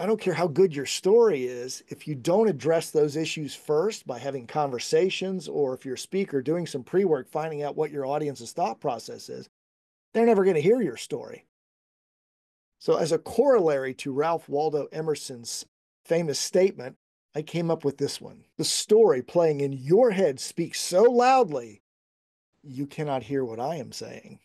I don't care how good your story is, if you don't address those issues first by having conversations, or if you're a speaker doing some pre work, finding out what your audience's thought process is, they're never going to hear your story. So, as a corollary to Ralph Waldo Emerson's famous statement, I came up with this one. The story playing in your head speaks so loudly, you cannot hear what I am saying.